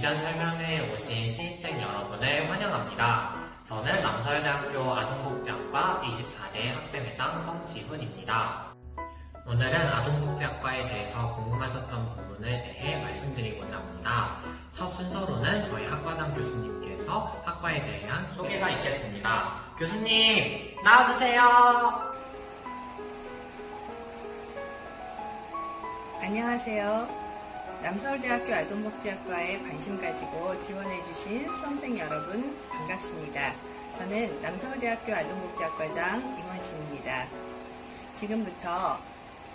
비전 설명회에 오신 신입생 여러분을 환영합니다. 저는 남서여대학교 아동복지학과 24대 학생회장 성지훈입니다. 오늘은 아동복지학과에 대해서 궁금하셨던 부분에 대해 말씀드리고자 합니다. 첫 순서로는 저희 학과장 교수님께서 학과에 대한 소개가 있겠습니다. 교수님, 나와주세요! 안녕하세요. 남서울대학교 아동복지학과에 관심 가지고 지원해주신 수험생 여러분 반갑습니다. 저는 남서울대학교 아동복지학과장 임원신입니다. 지금부터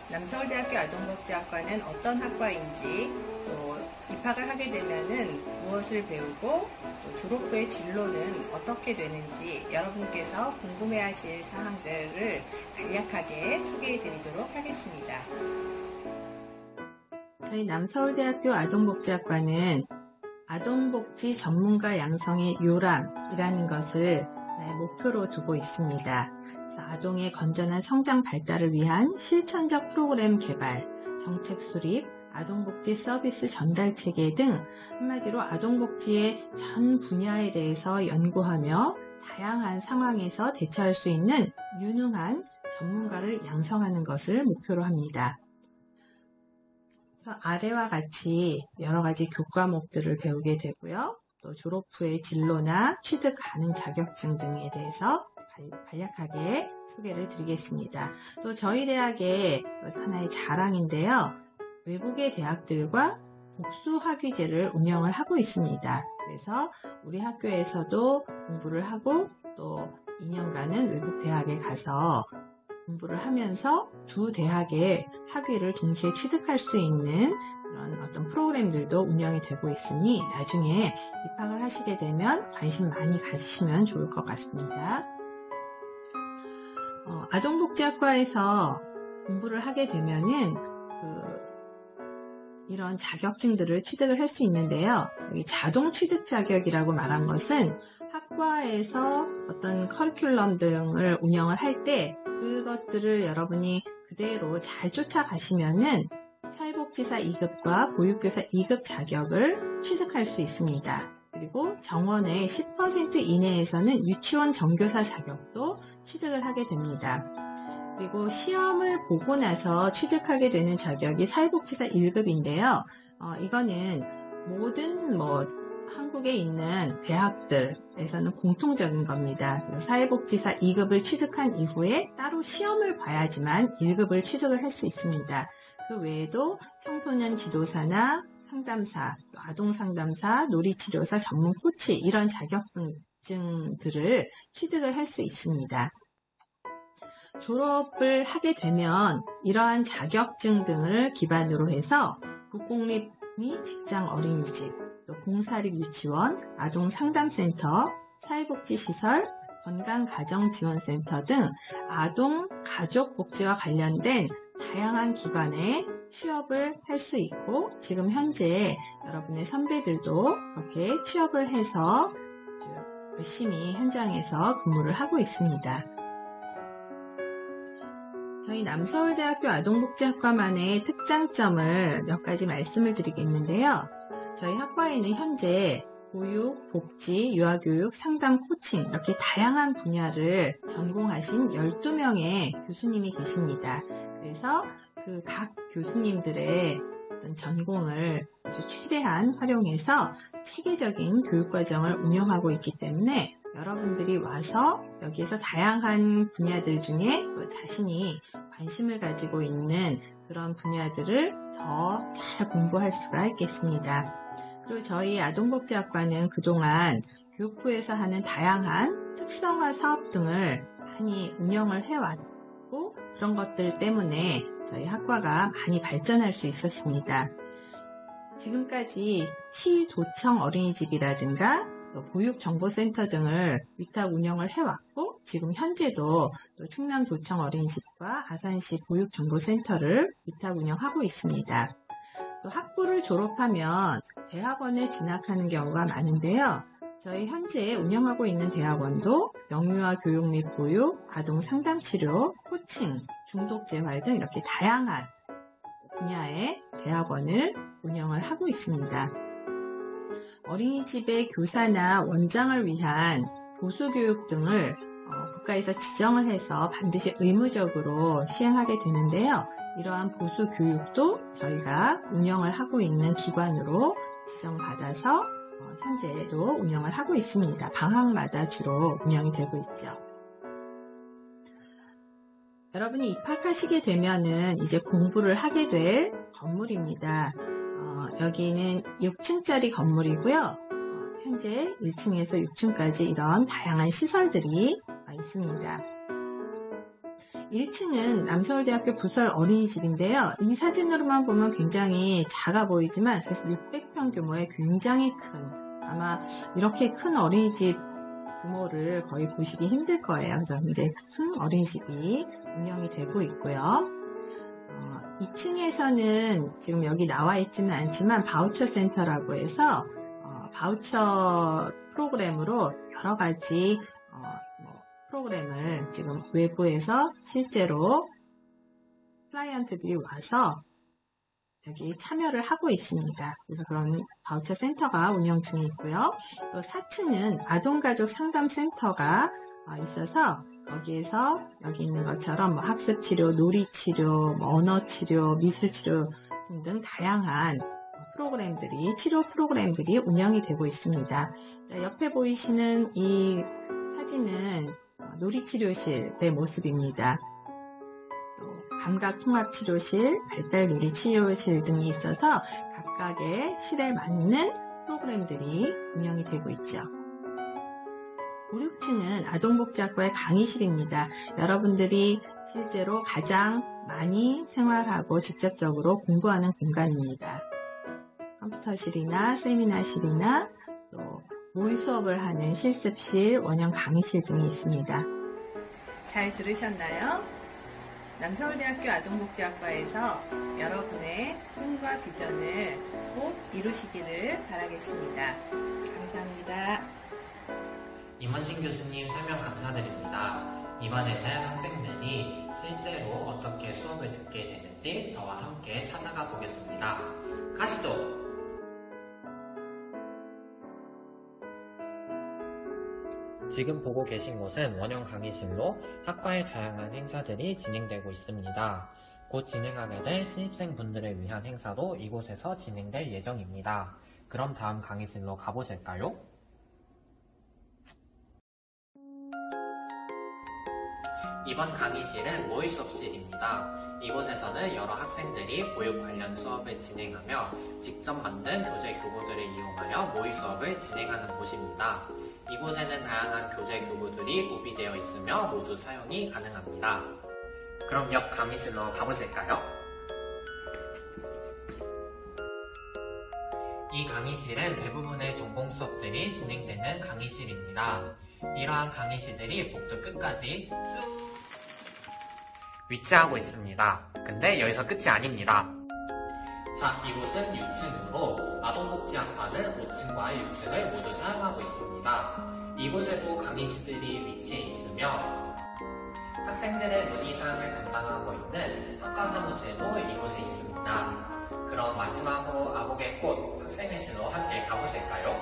남서울대학교 아동복지학과는 어떤 학과인지 또 입학을 하게 되면은 무엇을 배우고 또 졸업 후의 진로는 어떻게 되는지 여러분께서 궁금해하실 사항들을 간략하게 소개해 드리도록 하겠습니다. 저희 남서울대학교 아동복지학과는 아동복지 전문가 양성의 요람이라는 것을 목표로 두고 있습니다. 아동의 건전한 성장 발달을 위한 실천적 프로그램 개발, 정책 수립, 아동복지 서비스 전달 체계 등 한마디로 아동복지의 전 분야에 대해서 연구하며 다양한 상황에서 대처할 수 있는 유능한 전문가를 양성하는 것을 목표로 합니다. 아래와 같이 여러 가지 교과목들을 배우게 되고요. 또 졸업 후의 진로나 취득 가능 자격증 등에 대해서 간략하게 소개를 드리겠습니다. 또 저희 대학의 또 하나의 자랑인데요. 외국의 대학들과 복수 학위제를 운영을 하고 있습니다. 그래서 우리 학교에서도 공부를 하고 또 2년간은 외국 대학에 가서 공부를 하면서 두 대학의 학위를 동시에 취득할 수 있는 그런 어떤 프로그램들도 운영이 되고 있으니 나중에 입학을 하시게 되면 관심 많이 가지시면 좋을 것 같습니다. 어, 아동복지학과에서 공부를 하게 되면은 그 이런 자격증들을 취득을 할 수 있는데요. 여기 자동 취득 자격이라고 말한 것은 학과에서 어떤 커리큘럼 등을 운영을 할 때 그것들을 여러분이 그대로 잘 쫓아가시면은 사회복지사 2급과 보육교사 2급 자격을 취득할 수 있습니다. 그리고 정원의 10% 이내에서는 유치원 정교사 자격도 취득을 하게 됩니다. 그리고 시험을 보고 나서 취득하게 되는 자격이 사회복지사 1급인데요. 어, 이거는 모든 뭐 한국에 있는 대학들에서는 공통적인 겁니다. 사회복지사 2급을 취득한 이후에 따로 시험을 봐야지만 1급을 취득을 할 수 있습니다. 그 외에도 청소년 지도사나 상담사, 아동 상담사, 놀이치료사, 전문 코치 이런 자격증들을 취득을 할 수 있습니다. 졸업을 하게 되면 이러한 자격증 등을 기반으로 해서 국공립 및 직장 어린이집, 또 공사립 유치원, 아동상담센터, 사회복지시설, 건강가정지원센터 등 아동 가족 복지와 관련된 다양한 기관에 취업을 할 수 있고 지금 현재 여러분의 선배들도 그렇게 취업을 해서 열심히 현장에서 근무를 하고 있습니다. 저희 남서울대학교 아동복지학과만의 특장점을 몇 가지 말씀을 드리겠는데요. 저희 학과에는 현재 보육, 복지, 유아교육, 상담, 코칭 이렇게 다양한 분야를 전공하신 12명의 교수님이 계십니다. 그래서 그 각 교수님들의 어떤 전공을 아주 최대한 활용해서 체계적인 교육과정을 운영하고 있기 때문에 여러분들이 와서 여기에서 다양한 분야들 중에 자신이 관심을 가지고 있는 그런 분야들을 더 잘 공부할 수가 있겠습니다. 그리고 저희 아동복지학과는 그동안 교육부에서 하는 다양한 특성화 사업 등을 많이 운영을 해왔고 그런 것들 때문에 저희 학과가 많이 발전할 수 있었습니다. 지금까지 시, 도청 어린이집이라든가 또 보육정보센터 등을 위탁 운영을 해왔고 지금 현재도 또 충남 도청 어린이집과 아산시 보육정보센터를 위탁 운영하고 있습니다. 또 학부를 졸업하면 대학원을 진학하는 경우가 많은데요. 저희 현재 운영하고 있는 대학원도 영유아 교육 및 보육, 아동 상담 치료, 코칭, 중독 재활 등 이렇게 다양한 분야의 대학원을 운영을 하고 있습니다. 어린이집의 교사나 원장을 위한 보수교육 등을 어, 국가에서 지정을 해서 반드시 의무적으로 시행하게 되는데요. 이러한 보수 교육도 저희가 운영을 하고 있는 기관으로 지정받아서 어, 현재도 운영을 하고 있습니다. 방학마다 주로 운영이 되고 있죠. 여러분이 입학하시게 되면은 이제 공부를 하게 될 건물입니다. 어, 여기는 6층짜리 건물이고요. 어, 현재 1층에서 6층까지 이런 다양한 시설들이 있습니다. 1층은 남서울대학교 부설 어린이집인데요. 이 사진으로만 보면 굉장히 작아 보이지만 사실 600평 규모의 굉장히 큰 아마 이렇게 큰 어린이집 규모를 거의 보시기 힘들 거예요. 그래서 굉장히 큰 어린이집이 운영이 되고 있고요. 어, 2층에서는 지금 여기 나와 있지는 않지만 바우처 센터라고 해서 어, 바우처 프로그램으로 여러 가지 프로그램을 지금 외부에서 실제로 클라이언트들이 와서 여기 참여를 하고 있습니다. 그래서 그런 바우처 센터가 운영 중에 있고요. 또 4층은 아동가족 상담센터가 어, 있어서 거기에서 여기 있는 것처럼 뭐 학습치료, 놀이치료, 뭐 언어치료, 미술치료 등등 다양한 프로그램들이, 치료 프로그램들이 운영이 되고 있습니다. 옆에 보이시는 이 사진은 놀이치료실의 모습입니다. 또 감각통합치료실, 발달놀이치료실 등이 있어서 각각의 실에 맞는 프로그램들이 운영이 되고 있죠. 5, 6층은 아동복지학과의 강의실입니다. 여러분들이 실제로 가장 많이 생활하고 직접적으로 공부하는 공간입니다. 컴퓨터실이나 세미나실이나 또 모의 수업을 하는 실습실, 원형 강의실 등이 있습니다. 잘 들으셨나요? 남서울대학교 아동복지학과에서 여러분의 꿈과 비전을 꼭 이루시기를 바라겠습니다. 감사합니다. 임원신 교수님 설명 감사드립니다. 이번에는 학생들이 실제로 어떻게 수업을 듣게 되는지 저와 함께 찾아가 보겠습니다. 가시죠! 지금 보고 계신 곳은 원형 강의실로 학과의 다양한 행사들이 진행되고 있습니다. 곧 진행하게 될 신입생 분들을 위한 행사도 이곳에서 진행될 예정입니다. 그럼 다음 강의실로 가보실까요? 이번 강의실은 모의 수업실입니다. 이곳에서는 여러 학생들이 보육 관련 수업을 진행하며 직접 만든 교재 교구들을 이용하여 모의 수업을 진행하는 곳입니다. 이곳에는 다양한 교재 교구들이 구비되어 있으며 모두 사용이 가능합니다. 그럼 옆 강의실로 가보실까요? 이 강의실은 대부분의 전공 수업들이 진행되는 강의실입니다. 이러한 강의실들이 복도 끝까지 쭉 위치하고 있습니다. 근데 여기서 끝이 아닙니다. 자, 이곳은 6층으로 아동복지학과는 5층과 6층을 모두 사용하고 있습니다. 이곳에도 강의실들이 위치해 있으며 학생들의 문의사항을 담당하고 있는 학과 사무실도 이곳에 있습니다. 그럼 마지막으로 아복의 꽃 학생회실로 함께 가보실까요?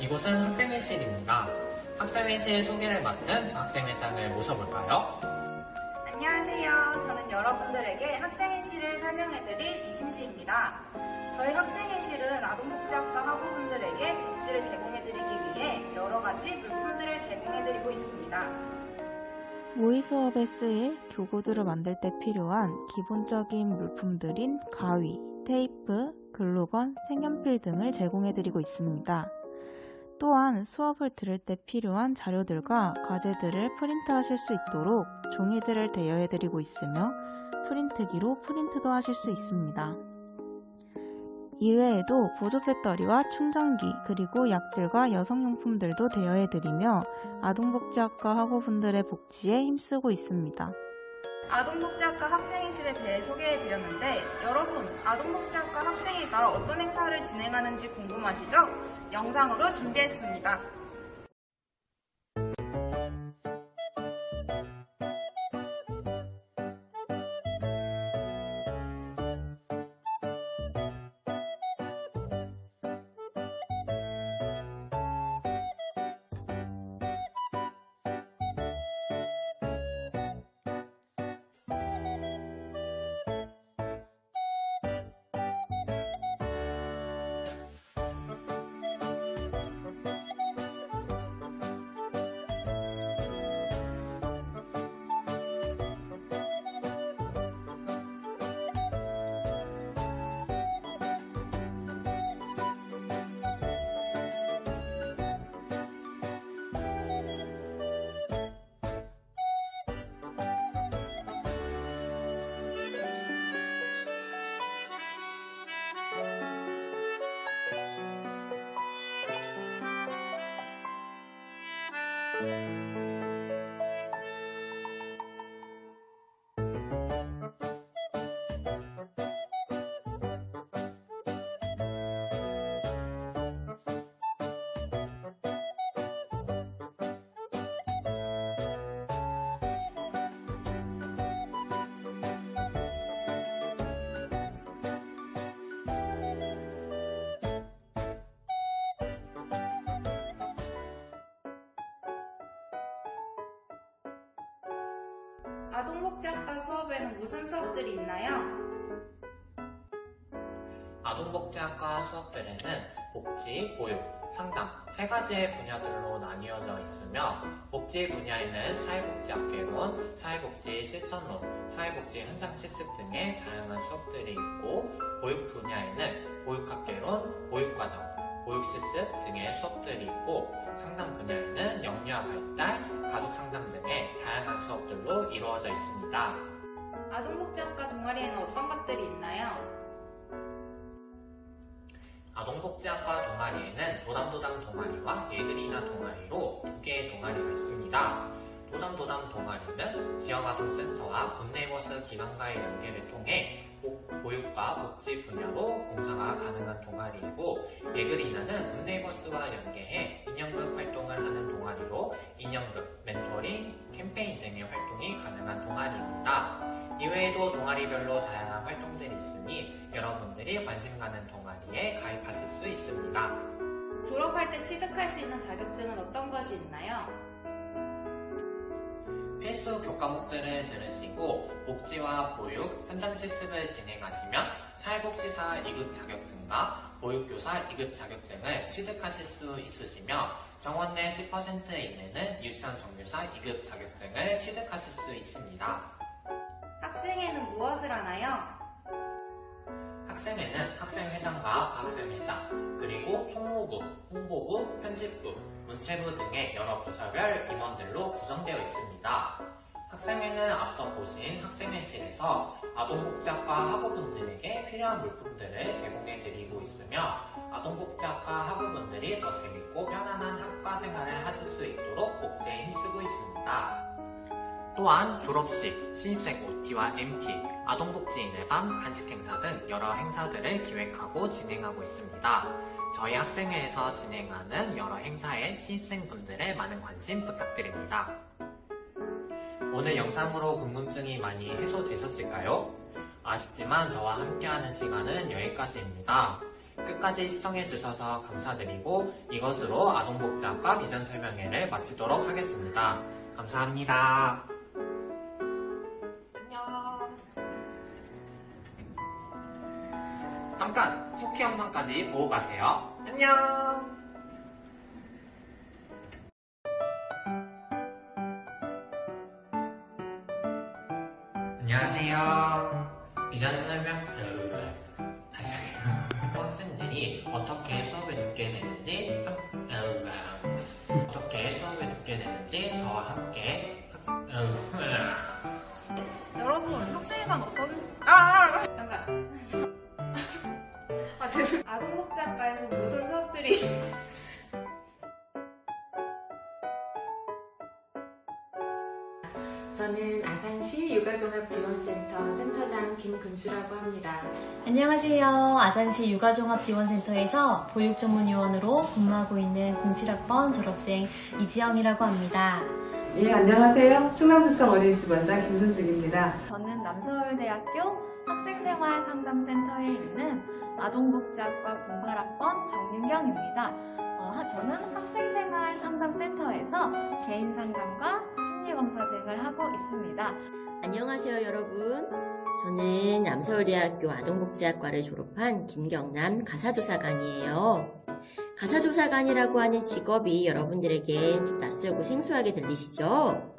이곳은 학생회실입니다. 학생회실 소개를 맡은 학생회장을 모셔볼까요? 여러분들에게 학생회실을 설명해드릴 이신지입니다. 저희 학생회실은 아동복지학과 학우분들에게 복지를 제공해드리기 위해 여러 가지 물품들을 제공해드리고 있습니다. 모의 수업에 쓰일 교구들을 만들 때 필요한 기본적인 물품들인 가위, 테이프, 글루건, 색연필 등을 제공해드리고 있습니다. 또한 수업을 들을 때 필요한 자료들과 과제들을 프린트하실 수 있도록 종이들을 대여해드리고 있으며 프린트기로 프린트도 하실 수 있습니다. 이외에도 보조 배터리와 충전기 그리고 약들과 여성용품들도 대여해드리며 아동복지학과 학우분들의 복지에 힘쓰고 있습니다. 아동복지학과 학생회실에 대해 소개해드렸는데 여러분 아동복지학과 학생회가 어떤 행사를 진행하는지 궁금하시죠? 영상으로 준비했습니다. 아동복지학과 수업에는 무슨 수업들이 있나요? 아동복지학과 수업들에는 복지, 보육, 상담 세 가지의 분야들로 나뉘어져 있으며 복지 분야에는 사회복지학개론, 사회복지 실천론, 사회복지 현장 실습 등의 다양한 수업들이 있고 보육 분야에는 보육학개론, 보육과정, 보육실습 등의 수업들이 있고 상담 분야에는 영유아 발달, 가족상담 등의 수업들로 이루어져 있습니다. 아동복지학과 동아리에는 어떤 것들이 있나요? 아동복지학과 동아리에는 도담도담 동아리와 예그리나 동아리로 두 개의 동아리가 있습니다. 도담도담 동아리는 지역아동센터와 굿네이버스 기관과의 연계를 통해 복- 보육과 복지 분야로 봉사가 가능한 동아리이고 예그리나는 굿네이버스와 연계해 인형극 활동을 하는 동아리로 인형극, 멘토링, 캠페인 등의 활동이 가능한 동아리입니다. 이외에도 동아리별로 다양한 활동들이 있으니 여러분들이 관심 가는 동아리에 가입하실 수 있습니다. 졸업할 때 취득할 수 있는 자격증은 어떤 것이 있나요? 필수 교과목들을 들으시고 복지와 보육, 현장 실습을 진행하시면 사회복지사 2급 자격증과 보육교사 2급 자격증을 취득하실 수 있으시며 정원 내 10% 이내는 유치원 정규사 2급 자격증을 취득하실 수 있습니다. 학생회는 무엇을 하나요? 학생회는 학생회장과 과학생회장, 총무부, 홍보부, 편집부, 문체부 등의 여러 부서별 임원들로 구성되어 있습니다. 학생회는 앞서 보신 학생회실에서 아동복지학과 학우분들에게 필요한 물품들을 제공해 드리고 있으며 아동복지학과 학우분들이 더 재밌고 편안한 학과 생활을 하실 수 있도록 복지에 힘쓰고 있습니다. 또한 졸업식, 신입생 OT와 MT, 아동복지인의 밤, 간식 행사 등 여러 행사들을 기획하고 진행하고 있습니다. 저희 학생회에서 진행하는 여러 행사에 신입생분들의 많은 관심 부탁드립니다. 오늘 영상으로 궁금증이 많이 해소되셨을까요? 아쉽지만 저와 함께하는 시간은 여기까지입니다. 끝까지 시청해주셔서 감사드리고 이것으로 아동복지학과 비전 설명회를 마치도록 하겠습니다. 감사합니다. 잠깐 후기 영상까지 보고 가세요. 안녕. 안녕하세요. 비전 설명 할게요. 학생들이 어떻게 수업을 듣게 되는지 아동복지학과에서 무슨 수업들이 저는 아산시 육아종합지원센터 센터장 김근주라고 합니다. 안녕하세요. 아산시 육아종합지원센터에서 보육전문요원으로 근무하고 있는 07학번 졸업생 이지영이라고 합니다. 예, 안녕하세요. 충남도청 어린이집 원장 김순숙입니다. 저는 남서울대학교 학생생활상담센터에 있는 아동복지학과 08학번 정윤경입니다. 어, 하- 저는 학생생활상담센터에서 개인상담과 심리검사 등을 하고 있습니다. 안녕하세요, 여러분. 저는 남서울대학교 아동복지학과를 졸업한 김경남 가사조사관이에요. 가사조사관이라고 하는 직업이 여러분들에게 좀 낯설고 생소하게 들리시죠?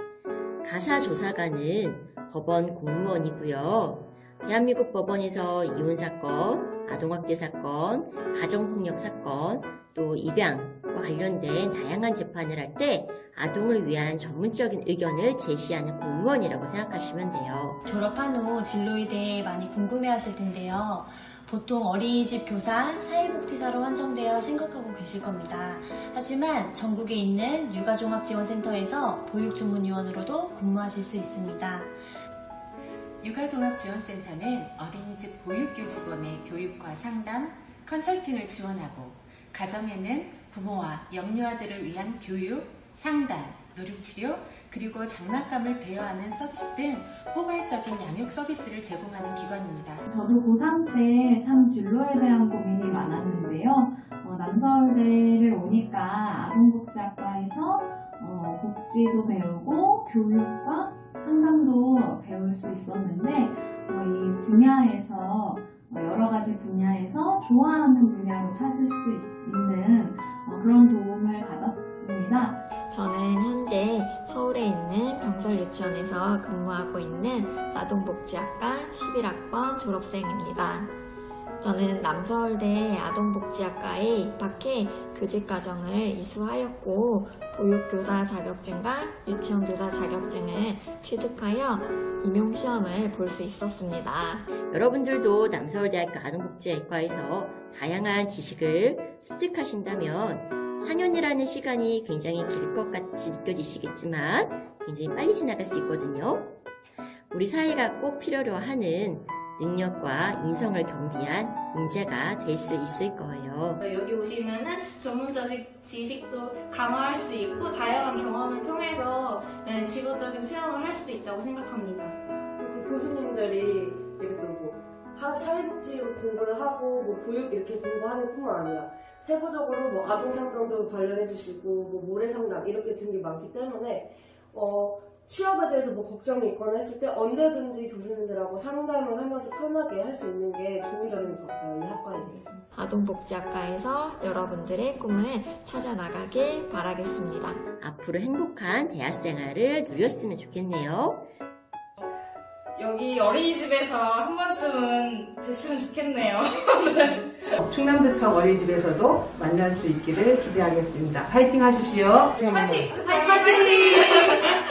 가사조사관은 법원 공무원이고요. 대한민국 법원에서 이혼 사건, 아동학대 사건, 가정폭력 사건, 또 입양과 관련된 다양한 재판을 할 때 아동을 위한 전문적인 의견을 제시하는 공무원이라고 생각하시면 돼요. 졸업한 후 진로에 대해 많이 궁금해 하실 텐데요. 보통 어린이집 교사, 사회복지사로 한정되어 생각하고 계실 겁니다. 하지만 전국에 있는 육아종합지원센터에서 보육전문요원으로도 근무하실 수 있습니다. 육아종합지원센터는 어린이집 보육교직원의 교육과 상담, 컨설팅을 지원하고 가정에는 부모와 영유아들을 위한 교육, 상담, 놀이치료, 그리고 장난감을 대여하는 서비스 등 포괄적인 양육 서비스를 제공하는 기관입니다. 저도 고3 때 참 진로에 대한 고민이 많았는데요. 어, 남서울대를 오니까 아동복지학과에서 어, 복지도 배우고 교육과 상담도 볼수 있었는데 어, 이 분야에서 어, 여러 가지 분야에서 좋아하는 분야로 찾을 수 있는 어, 그런 도움을 받았습니다. 저는 현재 서울에 있는 병설 유치원에서 근무하고 있는 아동복지학과 11학번 졸업생입니다. 저는 남서울대 아동복지학과에 입학해 교직과정을 이수하였고 보육교사 자격증과 유치원교사 자격증을 취득하여 임용시험을 볼 수 있었습니다. 여러분들도 남서울대학교 아동복지학과에서 다양한 지식을 습득하신다면 4년이라는 시간이 굉장히 길 것 같이 느껴지시겠지만 굉장히 빨리 지나갈 수 있거든요. 우리 사회가 꼭 필요로 하는 능력과 인성을 겸비한 인재가 될 수 있을 거예요. 여기 오시면은 전문적인 지식도 강화할 수 있고 다양한 경험을 통해서 네, 직업적인 체험을 할 수도 있다고 생각합니다. 그 교수님들이 예를 들어 뭐 하- 사회복지 공부를 하고 뭐 보육 이렇게 공부하는 뿐만 아니라 세부적으로 뭐 아동 상담도 관련해 주시고 뭐 모래 상담 이렇게 든 게 많기 때문에 어 취업에 대해서 뭐 걱정이 있거나 했을 때 언제든지 교수님들하고 상담을 하면서 편하게 할 수 있는 게 좋은 점인 것 같아요 이 학과에 대해서. 아동복지학과에서 여러분들의 꿈을 찾아 나가길 바라겠습니다. 앞으로 행복한 대학 생활을 누렸으면 좋겠네요. 여기 어린이집에서 한 번쯤은 뵀으면 좋겠네요. 충남도청 어린이집에서도 만날 수 있기를 기대하겠습니다. 파이팅 하십시오. 파이팅! 파이팅! 안녕!